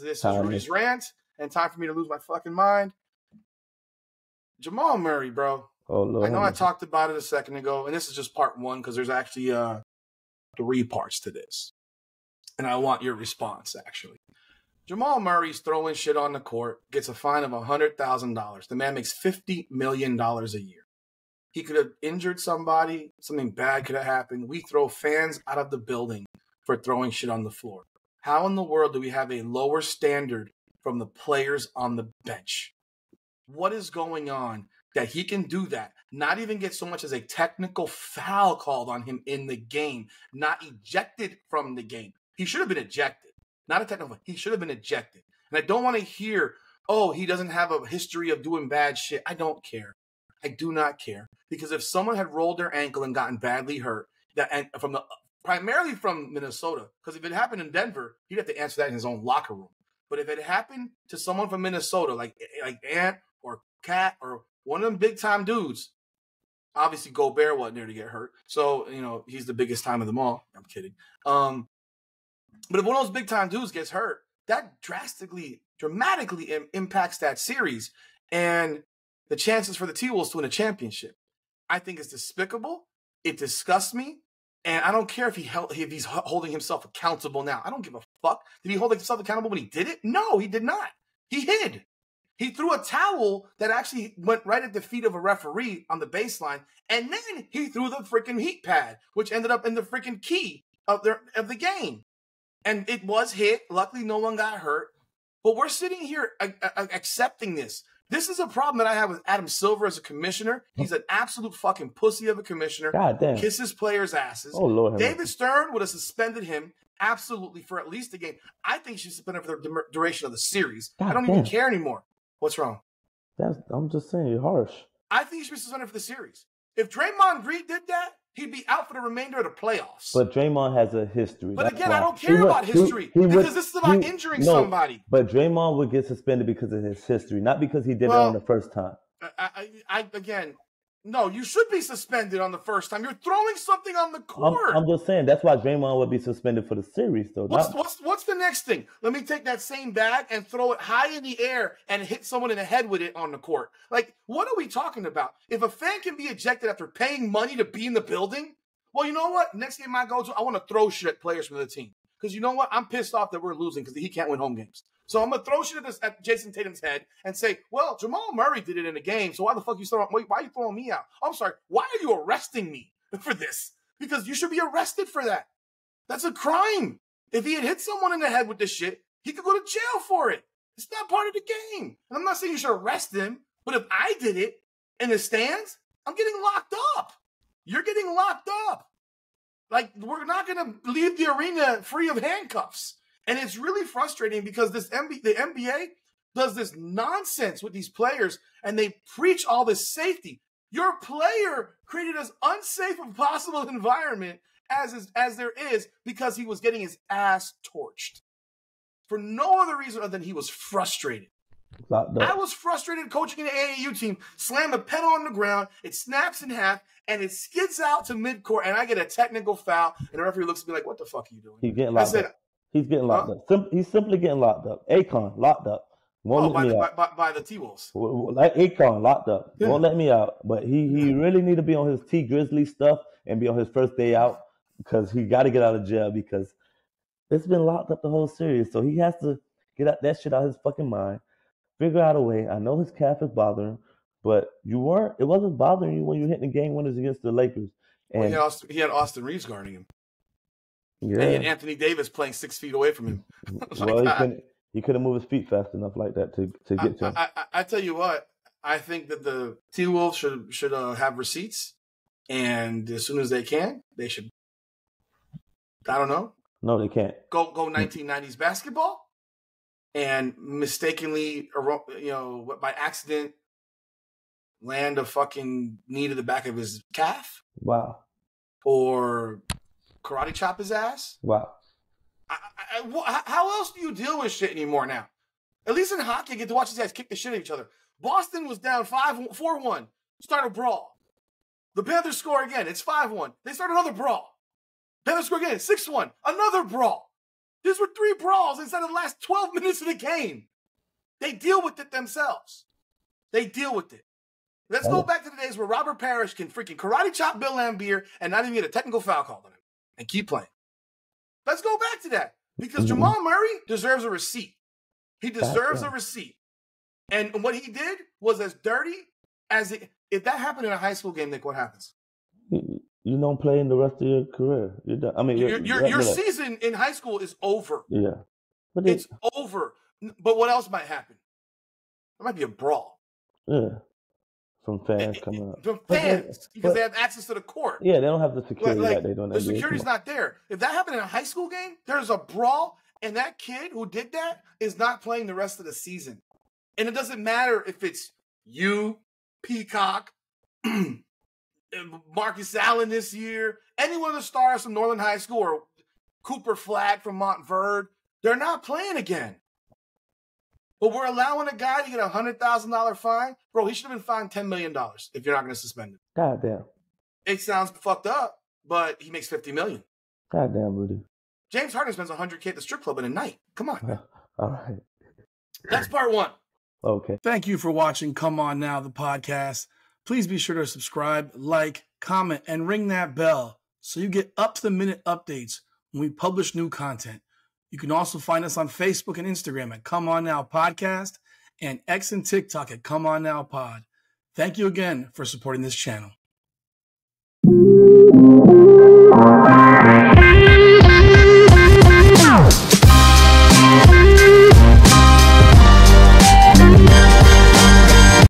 This is Rudy's rant, and time for me to lose my fucking mind. Jamal Murray, bro. Oh Lord. I know I talked about it a second ago, and this is just part one because there's actually uh three parts to this. And I want your response, actually. Jamal Murray's throwing shit on the court, gets a fine of $100,000. The man makes $50 million a year. He could have injured somebody, something bad could have happened. We throw fans out of the building for throwing shit on the floor. How in the world do we have a lower standard from the players on the bench? What is going on that he can do that? Not even get so much as a technical foul called on him in the game, not ejected from the game. He should have been ejected, not a technical. He should have been ejected. And I don't want to hear, oh, he doesn't have a history of doing bad shit. I don't care. I do not care because if someone had rolled their ankle and gotten badly hurt, that and from the primarily from Minnesota, because if it happened in Denver, he'd have to answer that in his own locker room. But if it happened to someone from Minnesota, like like Ant or KAT or one of them big time dudes, obviously Gobert wasn't there to get hurt, so you know he's the biggest time of them all. I'm kidding. Um, but if one of those big time dudes gets hurt, that drastically, dramatically Im- impacts that series and the chances for the T Wolves to win a championship. I think it's despicable. It disgusts me. And I don't care if he held, if he's holding himself accountable now. I don't give a fuck. Did he hold himself accountable when he did it? No, he did not. He hid. He threw a towel that actually went right at the feet of a referee on the baseline, and then he threw the freaking heat pad, which ended up in the freaking key of the of the game. And it was hit. Luckily, no one got hurt. But we're sitting here accepting this. This is a problem that I have with Adam Silver as a commissioner. He's an absolute fucking pussy of a commissioner. God damn. Kisses players' asses. Oh Lord. David Stern would have suspended him absolutely for at least a game. I think she's suspended for the duration of the series. God I don't damn. even care anymore. What's wrong? That's, I'm just saying you're harsh. I think he should be suspended for the series. If Draymond Green did that, he'd be out for the remainder of the playoffs. But Draymond has a history. But again, why. I don't care would- about he- history he would- because this is about he- injuring no, somebody. But Draymond would get suspended because of his history, not because he did Well, it on the first time. I, I, I again, no, you should be suspended on the first time. You're throwing something on the I'm, court. I'm just saying that's why Draymond would be suspended for the series, though. What's, Not, what's what's the next thing? Let me take that same bag and throw it high in the air and hit someone in the head with it on the court. Like, what are we talking about? If a fan can be ejected after paying money to be in the building, well, you know what? Next game I go to, I want to throw shit at players from the team. Because you know what? I'm pissed off that we're losing because he can't win home games. So I'm gonna throw shit at, this, at Jayson Tatum's head and say, "Well, Jamal Murray did it in the game, so why the fuck you throwing? Why, why are you throwing me out? I'm sorry. Why are you arresting me for this? Because you should be arrested for that. That's a crime. If he had hit someone in the head with this shit, he could go to jail for it. It's not part of the game. And I'm not saying you should arrest him, but if I did it in the stands, I'm getting locked up. You're getting locked up. Like we're not going to leave the arena free of handcuffs. And it's really frustrating because this MB, the NBA does this nonsense with these players and they preach all this safety. Your player created as unsafe a possible environment as is, as there is because he was getting his ass torched for no other reason other than he was frustrated. I was frustrated coaching an AAU team, slam a pen on the ground, it snaps in half, and it skids out to midcourt, and I get a technical foul, and the referee looks at me like, "What the fuck are you doing?" Getting I said. He's getting locked Huh? up. Sim- he's simply getting locked up. Akon locked up. Won't "Oh, let by me the, out. by, by, by the T Wolves." Like Akon locked up. Yeah. Won't let me out. But he he really need to be on his Tee Grizzley stuff and be on his first day out because he got to get out of jail because it's been locked up the whole series. So he has to get out that shit out of his fucking mind. Figure out a way. I know his calf is bothering him, but you weren't. It wasn't bothering you when you were hitting the game winners against the Lakers. Well, he, had Austin, he had Austin Reaves guarding him, and yeah, had Anthony Davis playing six feet away from him. Like, well, he couldn't. He couldn't move his feet fast enough like that to to I, get to him. I, I, I tell you what, I think that the T Wolves should should uh, have receipts, and as soon as they can, they should. I don't know. No, they can't. go go 1990s basketball and mistakenly you know by accident land a fucking knee to the back of his calf Wow, or karate chop his ass wow. I, I, how else do you deal with shit anymore now at least in hockey you get to watch these guys kick the shit at each other boston was down 5 4-1 start a brawl The Panthers score again. It's 5 1. They start another brawl. Panthers score again. 6 1. Another brawl. These were three brawls inside of the last 12 minutes of the game. They deal with it themselves. They deal with it. Let's go oh. back to the days where Robert Parish can freaking karate chop Bill Laimbeer and not even get a technical foul called on him and keep playing. Let's go back to that because Mhm. Jamal Murray deserves a receipt. He deserves a receipt. And what he did was as dirty as it. If that happened in a high school game, Nick, what happens? You, don't play in the rest of your career. You're done. I mean, Your, your, your season in high school is over. yeah, but It's it's over. But what else might happen? There might be a brawl. yeah, from fans coming up. From fans because but- they have access to the court. Yeah, they don't have the security like, like they do in the NBA. Security's on. not there. If that happened in a high school game, there's a brawl, and that kid who did that is not playing the rest of the season. And it doesn't matter if it's you, Peacock, Marcus Allen this year, any one of the stars from Northern High School, or Cooper Flagg from Montverde, they're not playing again. But we're allowing a guy to get a hundred thousand dollar fine, bro. He should have been fined ten million dollars if you're not going to suspend him. God damn, It sounds fucked up, but he makes fifty million. God damn, Rudy. James Harden spends a 100K at the strip club in a night. Come on. All right, That's part one. okay. Thank you for watching Come On Now, the podcast. Please be sure to subscribe, like, comment, and ring that bell so you get up to the minute updates when we publish new content. You can also find us on Facebook and Instagram at Come On Now Podcast and X and TikTok at Come On Now Pod. Thank you again for supporting this channel.